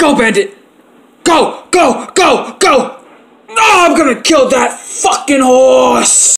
Go, bandit! Go, go, go, go! No, I'm gonna kill that fucking horse!